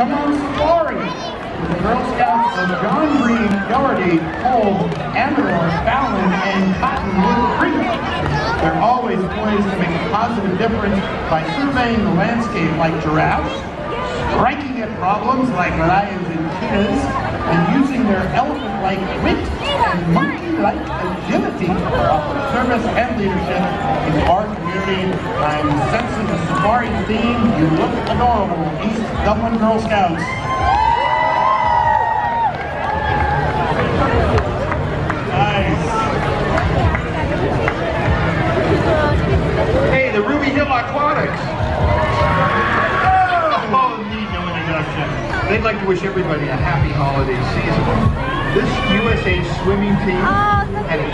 come on safari the Girl Scouts of John Green, Dougherty, Kolb, Amador, Fallon, and Cottonwood Creek. They're always poised to make a positive difference by surveying the landscape like giraffes, striking at problems like lions and cheetahs, and using their elephant-like wit service and leadership in our community. I'm sensing the safari theme. You look adorable, East Dublin Girl Scouts. Nice. Hey, the Ruby Hill Aquatics. Oh, need no introduction. They'd like to wish everybody a happy holiday season. This USA swimming team oh, and 2018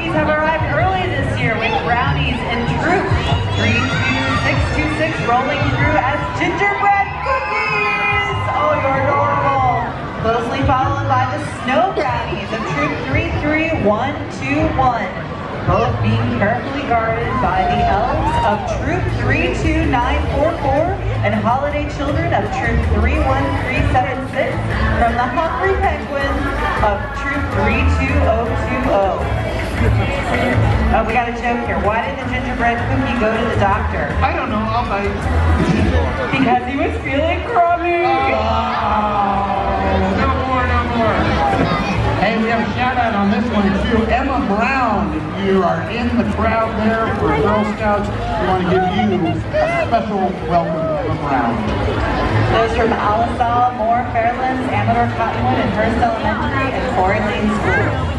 Cookies have arrived early this year with brownies and troop. 32626 rolling through as gingerbread cookies. Oh, you're adorable. Closely followed by the snow brownies of troop 33121. Both being carefully guarded by the elves of troop 32944 and holiday children of troop 31376 from the Hungry Penguins of troop 32020. Oh, we got a joke here. Why did the gingerbread cookie go to the doctor? I don't know, I'll bite. Because he was feeling crummy. Oh. No more, no more. Hey, we have a shout out on this one too. Emma Brown, if you are in the crowd there for Girl Scouts, we want to give you a special welcome, Emma Brown. Those from Alisal, Mohr, Fairlands, Amador Cottonwood, and Hearst Elementary and Quarry Lane School. Very good. Another